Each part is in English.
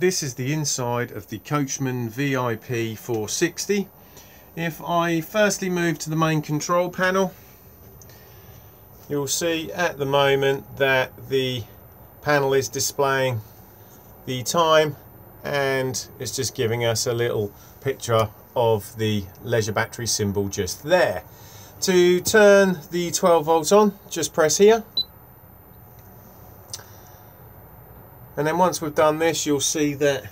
this is the inside of the Coachman VIP 460. If I firstly move to the main control panel, you'll see at the moment that the panel is displaying the time and it's just giving us a little picture of the leisure battery symbol just there. To turn the 12 volts on, just press here. And then once we've done this, you'll see that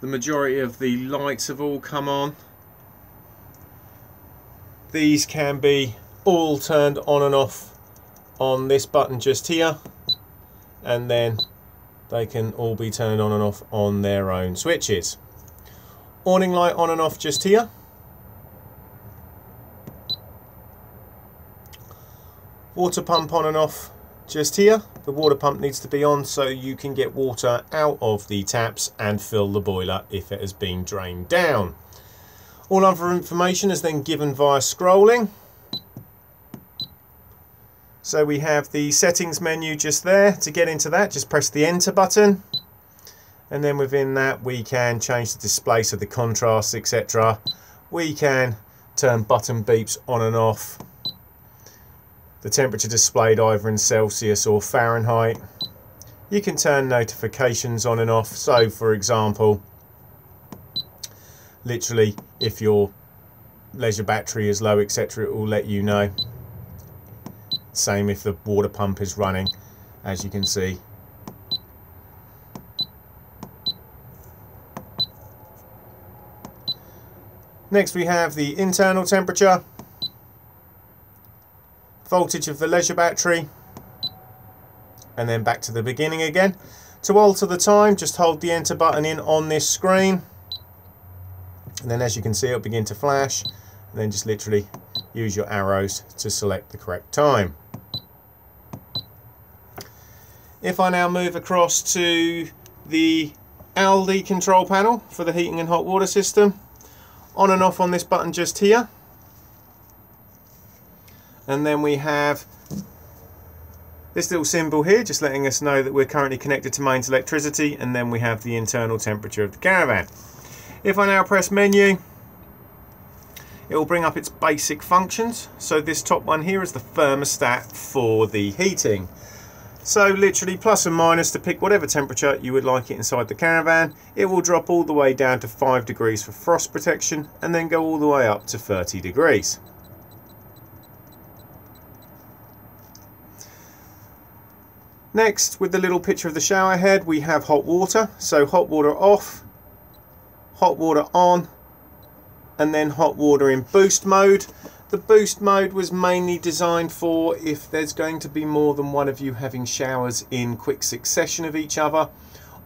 the majority of the lights have all come on. These can be all turned on and off on this button just here. And then they can all be turned on and off on their own switches. Awning light on and off just here. Water pump on and off just here. The water pump needs to be on so you can get water out of the taps and fill the boiler if it has been drained down. All other information is then given via scrolling. So we have the settings menu just there. To get into that, just press the enter button. And then within that, we can change the display, so the contrast, etc. We can turn button beeps on and off. The temperature displayed either in Celsius or Fahrenheit. You can turn notifications on and off. So for example, literally if your leisure battery is low, etc., it will let you know. Same if the water pump is running, as you can see. Next we have the internal temperature, voltage of the leisure battery, and then back to the beginning again. To alter the time, just hold the enter button in on this screen. And then as you can see, it'll begin to flash. And then just literally use your arrows to select the correct time. If I now move across to the Alde control panel for the heating and hot water system, on and off on this button just here. And then we have this little symbol here just letting us know that we're currently connected to mains electricity and then we have the internal temperature of the caravan. If I now press menu it will bring up its basic functions. So this top one here is the thermostat for the heating. So literally plus and minus to pick whatever temperature you would like it inside the caravan. It will drop all the way down to 5 degrees for frost protection and then go all the way up to 30 degrees. Next, with the little picture of the shower head, we have hot water. So hot water off, hot water on, and then hot water in boost mode. The boost mode was mainly designed for if there's going to be more than one of you having showers in quick succession of each other,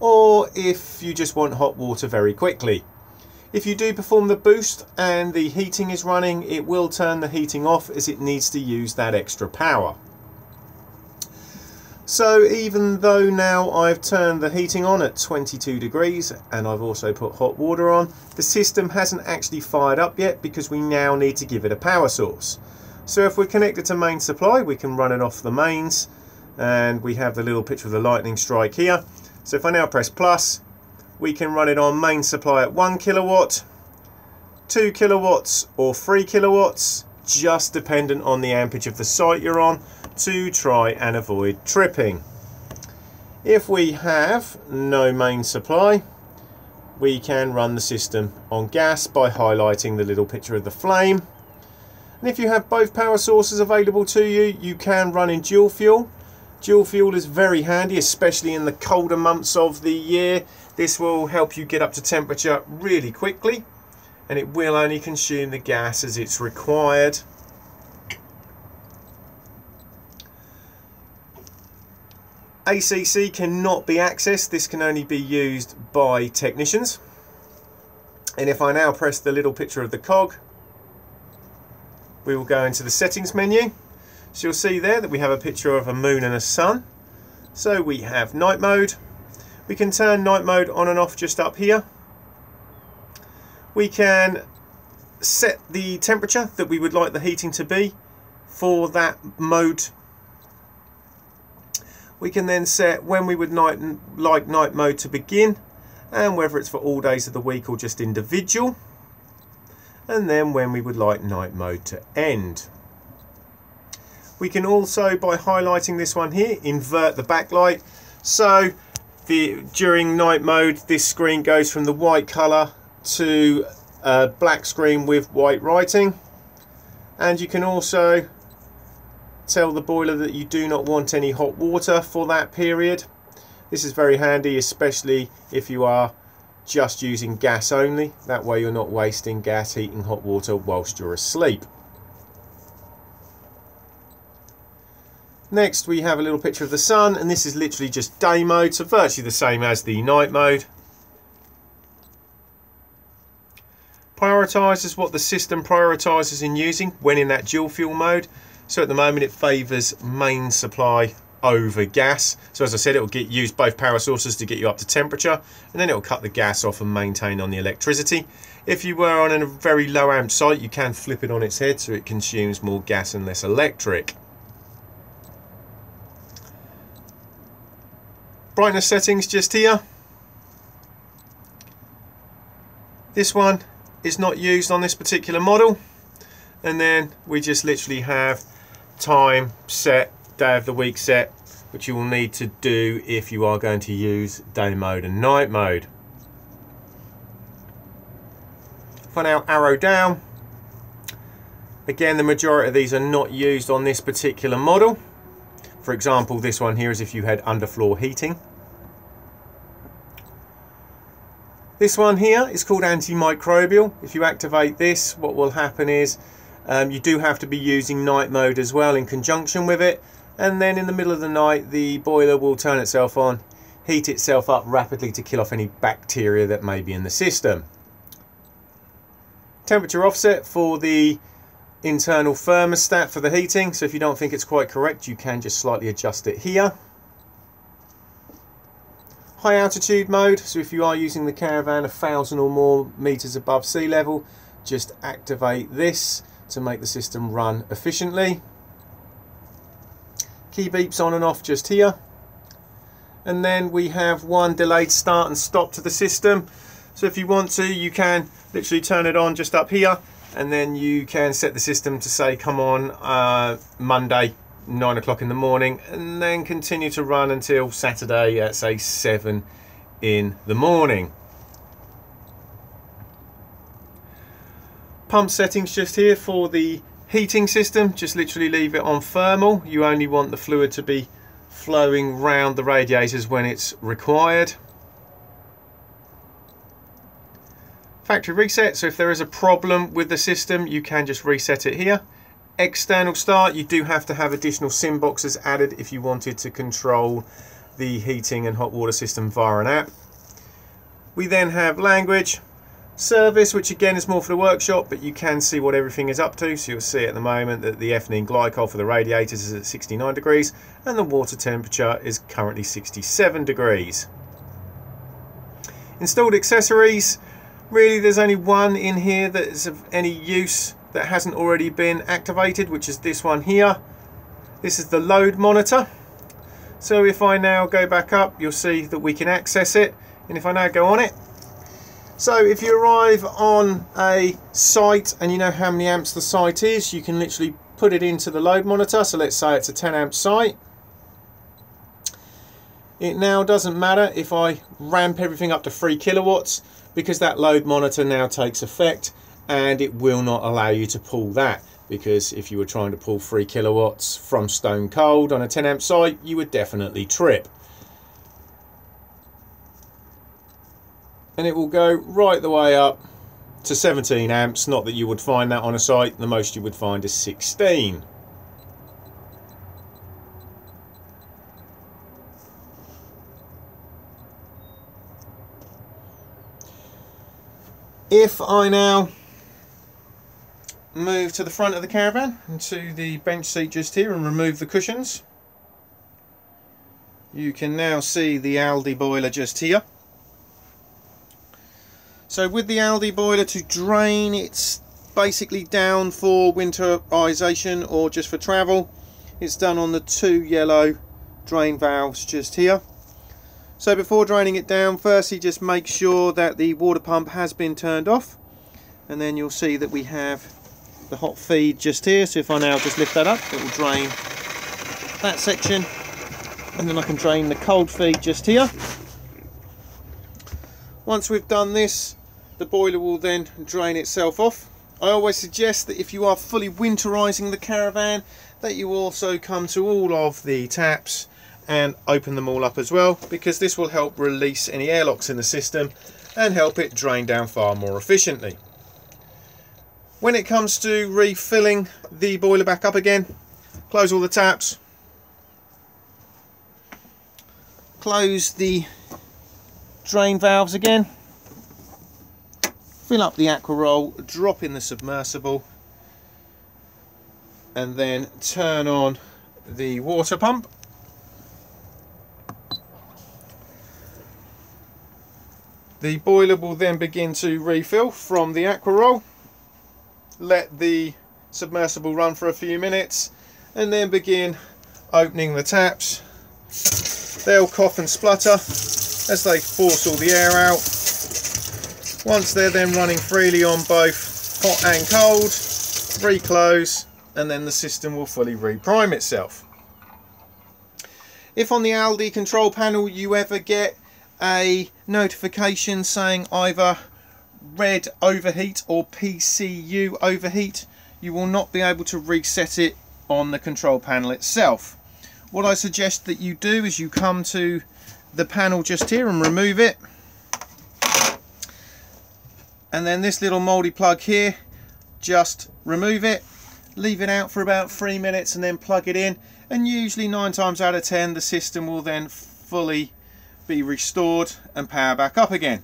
or if you just want hot water very quickly. If you do perform the boost and the heating is running, it will turn the heating off as it needs to use that extra power. So even though now I've turned the heating on at 22 degrees and I've also put hot water on, the system hasn't actually fired up yet because we now need to give it a power source. So if we're connected to main supply, we can run it off the mains and we have the little picture of the lightning strike here. So if I now press plus, we can run it on main supply at one kilowatt, two kilowatts or three kilowatts, just dependent on the amperage of the site you're on to try and avoid tripping. If we have no main supply, we can run the system on gas by highlighting the little picture of the flame. And if you have both power sources available to you, you can run in dual fuel. Dual fuel is very handy, especially in the colder months of the year. This will help you get up to temperature really quickly and it will only consume the gas as it's required. ACC cannot be accessed, this can only be used by technicians. And if I now press the little picture of the cog, we will go into the settings menu. So you'll see there that we have a picture of a moon and a sun. So we have night mode. We can turn night mode on and off just up here. We can set the temperature that we would like the heating to be for that mode We can then set when we would night, like night mode to begin and whether it's for all days of the week or just individual and then when we would like night mode to end. We can also, by highlighting this one here, invert the backlight. So the, during night mode, this screen goes from the white colour to a black screen with white writing. And you can also tell the boiler that you do not want any hot water for that period. This is very handy, especially if you are just using gas only. That way you're not wasting gas heating hot water whilst you're asleep. Next we have a little picture of the sun and this is literally just day mode, so virtually the same as the night mode. Prioritises what the system prioritises in using when in that dual fuel mode. So at the moment it favours main supply over gas. So as I said, it will get use both power sources to get you up to temperature, and then it will cut the gas off and maintain on the electricity. If you were on a very low amp site, you can flip it on its head so it consumes more gas and less electric. Brightness settings just here. This one is not used on this particular model. And then we just literally have time set, day of the week set, which you will need to do if you are going to use day mode and night mode. If I now arrow down, again the majority of these are not used on this particular model. For example, this one here is if you had underfloor heating. This one here is called antimicrobial. If you activate this, what will happen is um, you do have to be using night mode as well in conjunction with it. And then in the middle of the night, the boiler will turn itself on, heat itself up rapidly to kill off any bacteria that may be in the system. Temperature offset for the internal thermostat for the heating. So if you don't think it's quite correct, you can just slightly adjust it here high altitude mode so if you are using the caravan a thousand or more meters above sea level just activate this to make the system run efficiently. Key beeps on and off just here. And then we have one delayed start and stop to the system. So if you want to you can literally turn it on just up here and then you can set the system to say come on uh, Monday nine o'clock in the morning and then continue to run until Saturday at say seven in the morning. Pump settings just here for the heating system, just literally leave it on thermal. You only want the fluid to be flowing round the radiators when it's required. Factory reset, so if there is a problem with the system, you can just reset it here. External start you do have to have additional sim boxes added if you wanted to control the heating and hot water system via an app. We then have language service which again is more for the workshop but you can see what everything is up to so you'll see at the moment that the ethylene glycol for the radiators is at 69 degrees and the water temperature is currently 67 degrees installed accessories really there's only one in here that is of any use that hasn't already been activated, which is this one here. This is the load monitor. So if I now go back up, you'll see that we can access it. And if I now go on it, so if you arrive on a site and you know how many amps the site is, you can literally put it into the load monitor. So let's say it's a 10 amp site. It now doesn't matter if I ramp everything up to 3 kilowatts because that load monitor now takes effect and it will not allow you to pull that because if you were trying to pull 3 kilowatts from stone cold on a 10 amp site you would definitely trip and it will go right the way up to 17 amps not that you would find that on a site the most you would find is 16 if I now move to the front of the caravan and to the bench seat just here and remove the cushions. You can now see the Alde boiler just here. So with the Alde boiler to drain it's basically down for winterization or just for travel. It's done on the two yellow drain valves just here. So before draining it down, firstly just make sure that the water pump has been turned off. And then you'll see that we have the hot feed just here. So if I now just lift that up, it will drain that section. And then I can drain the cold feed just here. Once we've done this, the boiler will then drain itself off. I always suggest that if you are fully winterizing the caravan, that you also come to all of the taps and open them all up as well, because this will help release any airlocks in the system and help it drain down far more efficiently. When it comes to refilling the boiler back up again, close all the taps, close the drain valves again, fill up the Aquaroll, drop in the submersible and then turn on the water pump The boiler will then begin to refill from the Aquaroll. let the submersible run for a few minutes and then begin opening the taps. They'll cough and splutter as they force all the air out. Once they're then running freely on both hot and cold, reclose and then the system will fully reprime itself. If on the Alde control panel you ever get a notification saying either red overheat or PCU overheat, you will not be able to reset it on the control panel itself. What I suggest that you do is you come to the panel just here and remove it. And then this little moldy plug here, just remove it, leave it out for about three minutes and then plug it in. And usually nine times out of 10, the system will then fully be restored and power back up again.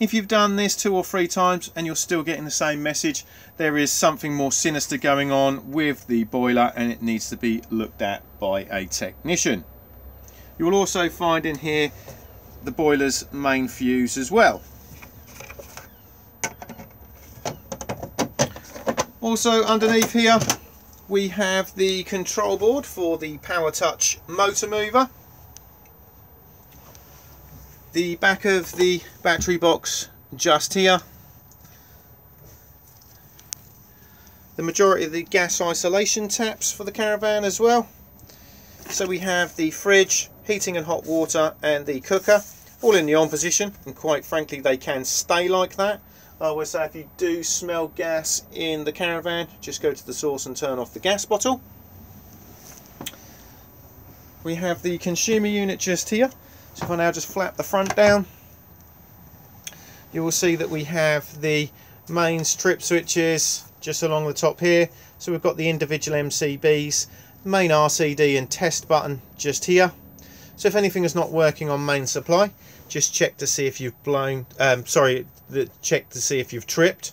If you've done this two or three times and you're still getting the same message, there is something more sinister going on with the boiler and it needs to be looked at by a technician. You will also find in here the boiler's main fuse as well. Also underneath here we have the control board for the Powrtouch motor mover. The back of the battery box just here. The majority of the gas isolation taps for the caravan as well. So we have the fridge heating and hot water and the cooker all in the on position and quite frankly they can stay like that I always say if you do smell gas in the caravan just go to the source and turn off the gas bottle we have the consumer unit just here so if I now just flap the front down, you will see that we have the main strip switches just along the top here. So we've got the individual MCBs, main RCD and test button just here. So if anything is not working on main supply, just check to see if you've blown, um, sorry, check to see if you've tripped.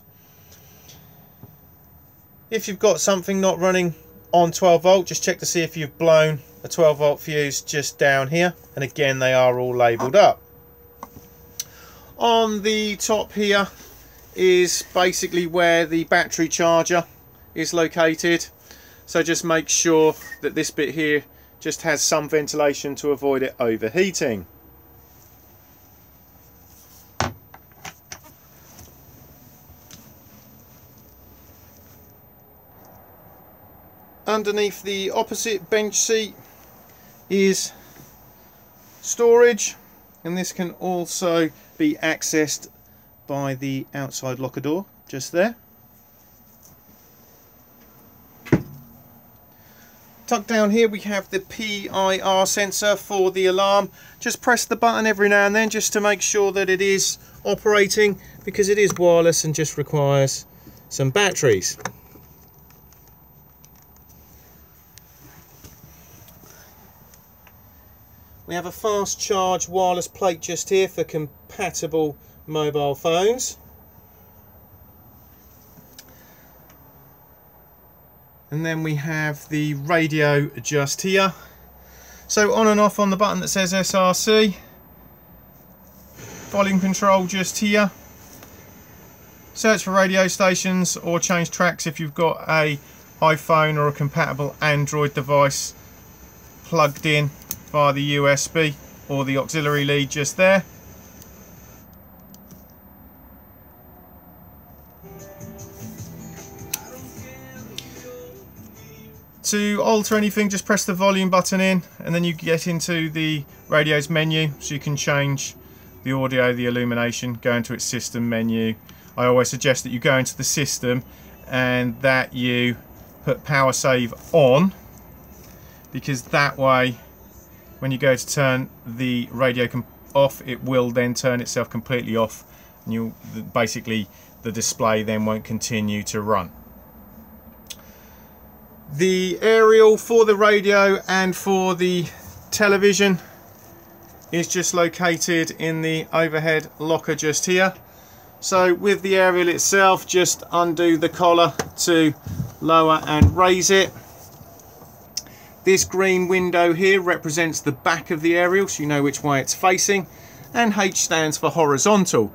If you've got something not running on 12 volt, just check to see if you've blown a 12 volt fuse just down here and again they are all labelled up. On the top here is basically where the battery charger is located so just make sure that this bit here just has some ventilation to avoid it overheating. Underneath the opposite bench seat is storage and this can also be accessed by the outside locker door just there. Tucked down here we have the PIR sensor for the alarm. Just press the button every now and then just to make sure that it is operating because it is wireless and just requires some batteries. We have a fast charge wireless plate just here for compatible mobile phones. And then we have the radio just here. So on and off on the button that says SRC. Volume control just here. Search for radio stations or change tracks if you've got a iPhone or a compatible Android device plugged in via the USB or the auxiliary lead just there. To alter anything, just press the volume button in and then you get into the radio's menu so you can change the audio, the illumination, go into its system menu. I always suggest that you go into the system and that you put power save on because that way when you go to turn the radio off it will then turn itself completely off and you basically the display then won't continue to run. The aerial for the radio and for the television is just located in the overhead locker just here. So with the aerial itself, just undo the collar to lower and raise it. This green window here represents the back of the aerial, so you know which way it's facing. And H stands for horizontal.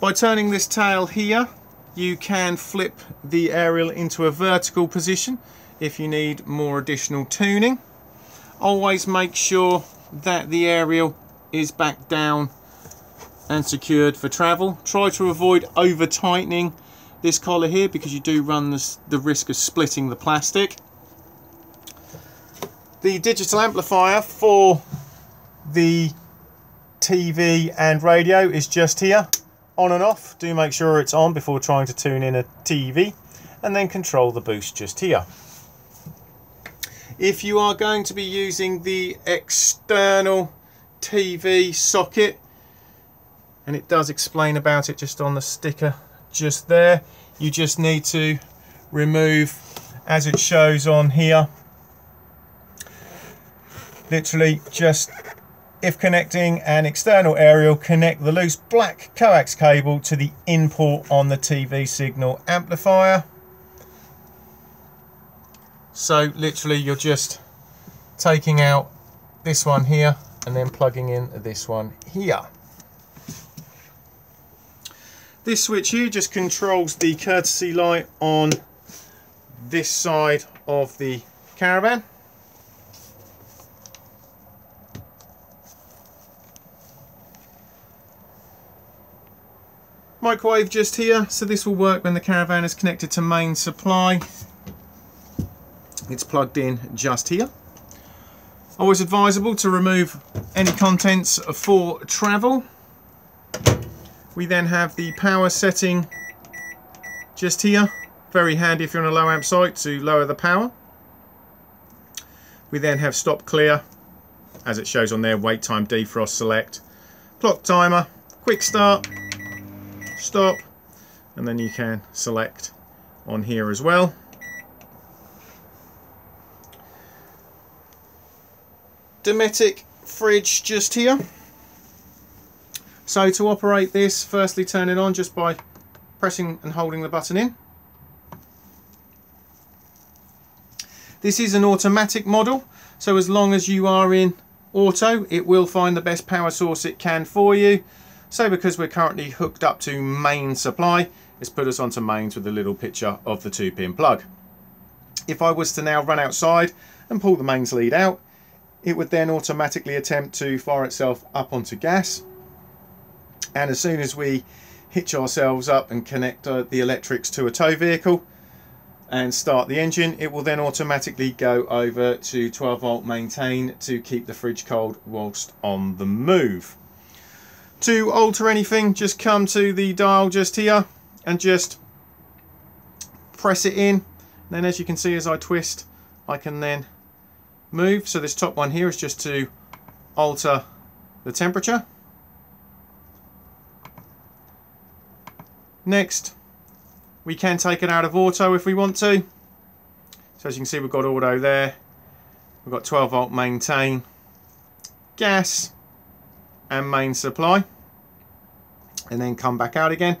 By turning this tail here, you can flip the aerial into a vertical position if you need more additional tuning. Always make sure that the aerial is back down and secured for travel. Try to avoid over tightening this collar here because you do run this, the risk of splitting the plastic. The digital amplifier for the TV and radio is just here on and off. Do make sure it's on before trying to tune in a TV and then control the boost just here. If you are going to be using the external TV socket and it does explain about it just on the sticker just there you just need to remove as it shows on here literally just if connecting an external aerial connect the loose black coax cable to the input on the TV signal amplifier so literally you're just taking out this one here and then plugging in this one here. This switch here just controls the courtesy light on this side of the caravan. Microwave just here, so this will work when the caravan is connected to main supply. It's plugged in just here. Always advisable to remove any contents for travel. We then have the power setting just here. Very handy if you're on a low amp site to lower the power. We then have stop clear, as it shows on there, wait time defrost select, clock timer, quick start, stop, and then you can select on here as well. Dometic fridge just here. So to operate this, firstly turn it on just by pressing and holding the button in. This is an automatic model, so as long as you are in auto, it will find the best power source it can for you. So because we're currently hooked up to main supply, it's put us onto mains with a little picture of the two pin plug. If I was to now run outside and pull the mains lead out, it would then automatically attempt to fire itself up onto gas and as soon as we hitch ourselves up and connect uh, the electrics to a tow vehicle and start the engine it will then automatically go over to 12 volt maintain to keep the fridge cold whilst on the move to alter anything just come to the dial just here and just press it in then as you can see as I twist I can then move. So this top one here is just to alter the temperature. Next, we can take it out of auto if we want to. So as you can see, we've got auto there. We've got 12 volt maintain, gas, and main supply. And then come back out again.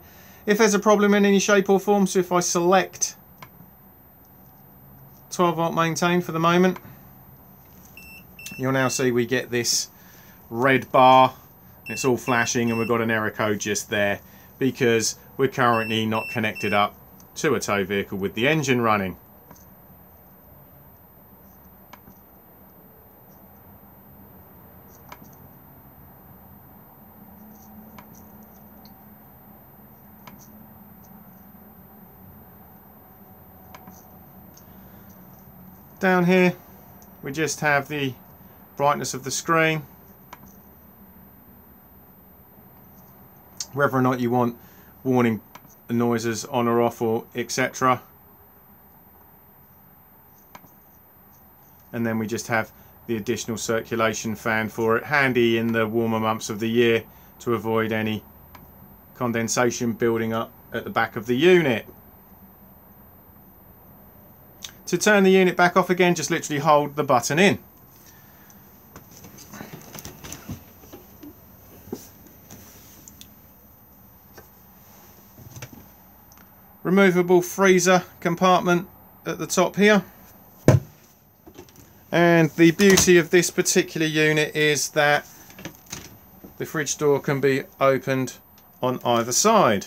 If there's a problem in any shape or form, so if I select 12 volt maintain for the moment, you'll now see we get this red bar it's all flashing and we've got an error code just there because we're currently not connected up to a tow vehicle with the engine running Down here we just have the brightness of the screen. Whether or not you want warning noises on or off or etc. And then we just have the additional circulation fan for it. Handy in the warmer months of the year to avoid any condensation building up at the back of the unit. To turn the unit back off again, just literally hold the button in. Removable freezer compartment at the top here. And the beauty of this particular unit is that the fridge door can be opened on either side.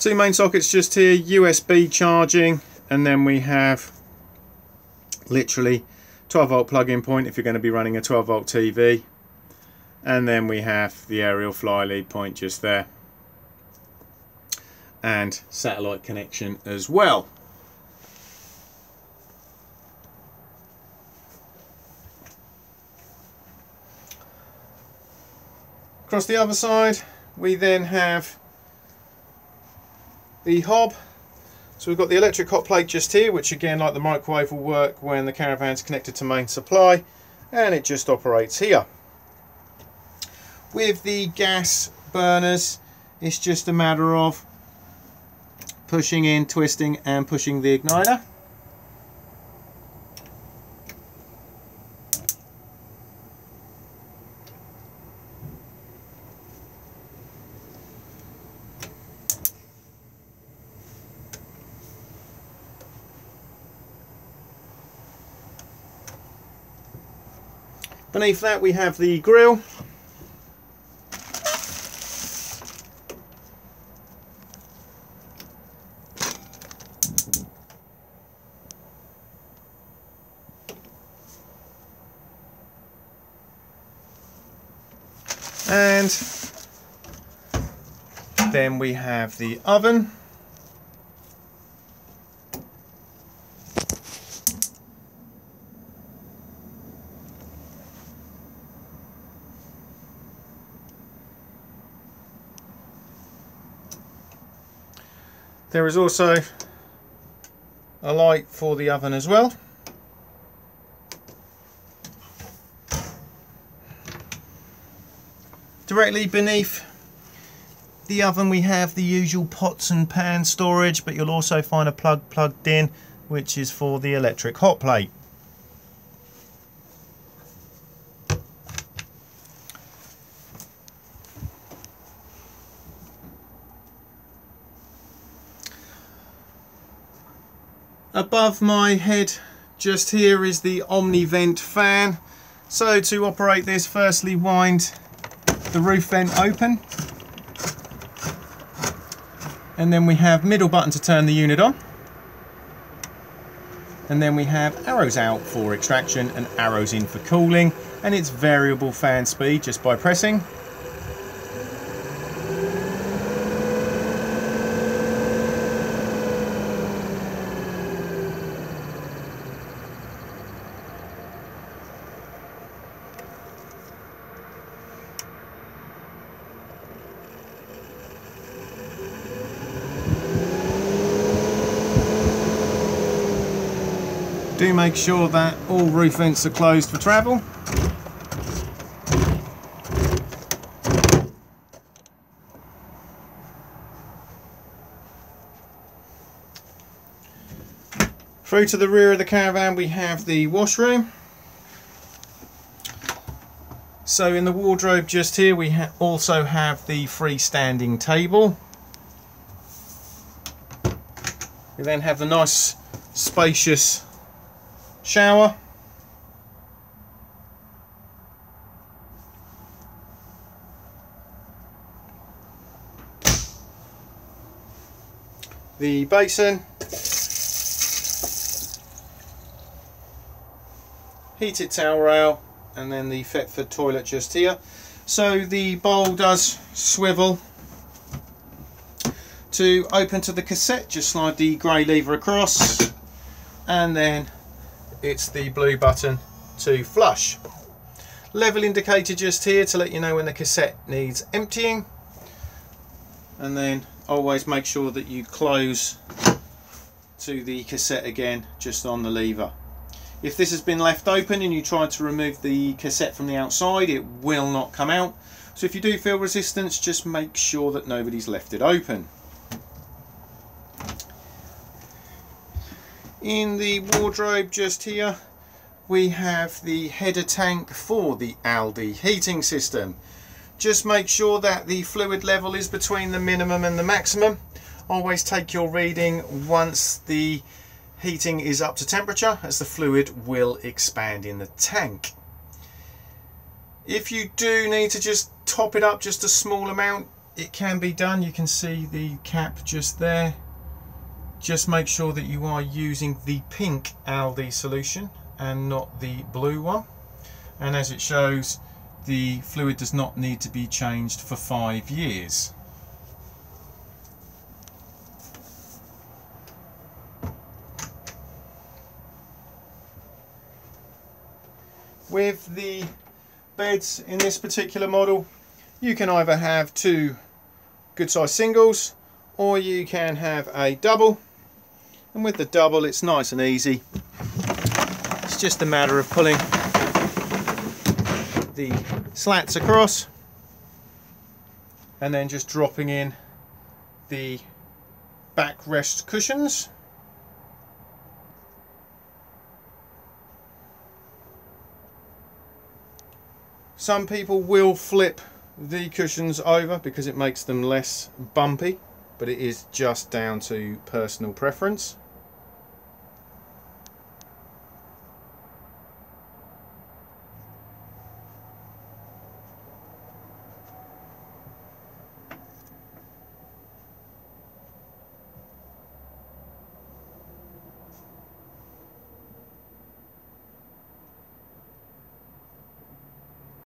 Two main sockets just here, USB charging, and then we have literally 12 volt plug-in point if you're going to be running a 12 volt TV. And then we have the aerial fly lead point just there. And satellite connection as well. Across the other side, we then have the hob. So we've got the electric hot plate just here, which again, like the microwave, will work when the caravan's connected to main supply, and it just operates here. With the gas burners, it's just a matter of pushing in, twisting, and pushing the igniter. Beneath that we have the grill. And then we have the oven. There is also a light for the oven as well. Directly beneath the oven we have the usual pots and pan storage but you'll also find a plug plugged in which is for the electric hot plate. Above my head just here is the Omnivent fan. So to operate this, firstly wind the roof vent open. And then we have middle button to turn the unit on. And then we have arrows out for extraction and arrows in for cooling. And it's variable fan speed just by pressing. Do make sure that all roof vents are closed for travel. Through to the rear of the caravan we have the washroom. So in the wardrobe just here we ha also have the freestanding table. We then have the nice spacious shower. The basin. Heated towel rail and then the Thetford toilet just here. So the bowl does swivel. To open to the cassette, just slide the grey lever across and then it's the blue button to flush. Level indicator just here to let you know when the cassette needs emptying and then always make sure that you close to the cassette again just on the lever. If this has been left open and you try to remove the cassette from the outside it will not come out so if you do feel resistance just make sure that nobody's left it open. In the wardrobe just here we have the header tank for the Alde heating system. Just make sure that the fluid level is between the minimum and the maximum. Always take your reading once the heating is up to temperature as the fluid will expand in the tank. If you do need to just top it up just a small amount, it can be done. You can see the cap just there. Just make sure that you are using the pink Alde solution and not the blue one. And as it shows the fluid does not need to be changed for five years. With the beds in this particular model you can either have two good size singles or you can have a double and with the double it's nice and easy. It's just a matter of pulling the slats across and then just dropping in the backrest cushions. Some people will flip the cushions over because it makes them less bumpy but it is just down to personal preference